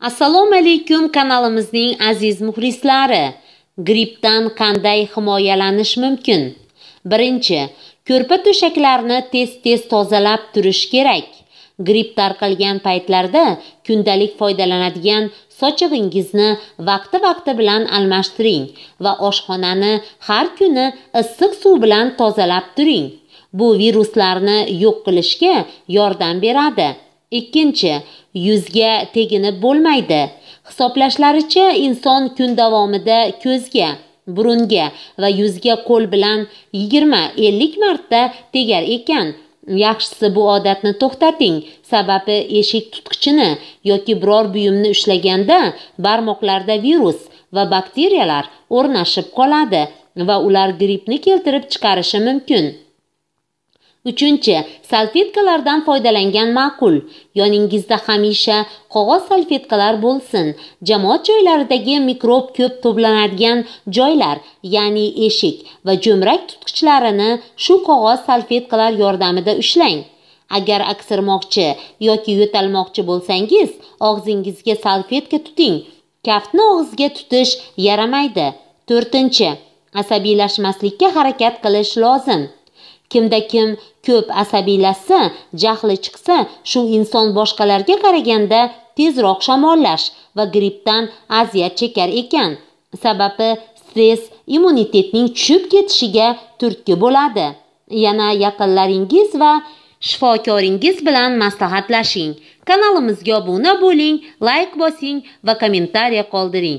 Assalomu alaykum kanalimizning aziz muxlislari. Grippdan qanday himoyalanish mumkin? Birinchi, ko'rpa to'shaklarni tez-tez tozalab turish kerak. Gripp tarqalgan paytlarda kundalik foydalanadigan sochig'ingizni vaqti-vaqti bilan almashtiring va oshxonani har kuni issiq suv bilan tozalab turing. Bu viruslarni yo'q qilishga yordam beradi. Ikkinchi, yuzga teginib bo'lmaydi. Hisoblashlaricha inson kun davomida ko'zga, burunga va yuzga qo'l bilan 20-50 marta tegar ekan. Yaxshisi bu odatni to'xtating. Sababi eshik tutqichini yoki biror buyumni ushlaganda barmoqlarda virus va bakteriyalar o'rnashib qoladi va ular grippni keltirib chiqarishi mumkin. Uchinchi, salfetkalardan foydalangan ma'qul. Yoningizda hamisha qog'oz salfetkalar bo'lsin. Jamoat joylaridagi mikrob ko'p to'planadigan joylar, ya'ni eshik va jo'mrak tutqichlarini shu qog'oz salfetkalar yordamida ushlang. Agar aksirmoqchi yoki yo'talmoqchi bo'lsangiz, og'zingizga salfetka tuting. Kaftni og'izga tutish yaramaydi. To'rtinchi, asabiylashmaslikka harakat qilish lozim. Kimda kim ko'p asabiylashsa, jahli chiqsa, shu inson boshqalarga qaraganda tezroq shamollash va grippdan aziyat chekar ekan. Sababi stress immunitetning tushib ketishiga turtki bo'ladi. Yana yaqinlaringiz va shifokoringiz bilan maslahatlashing. Kanalimizga obuna bo'ling, like bosing va kommentariya qoldiring.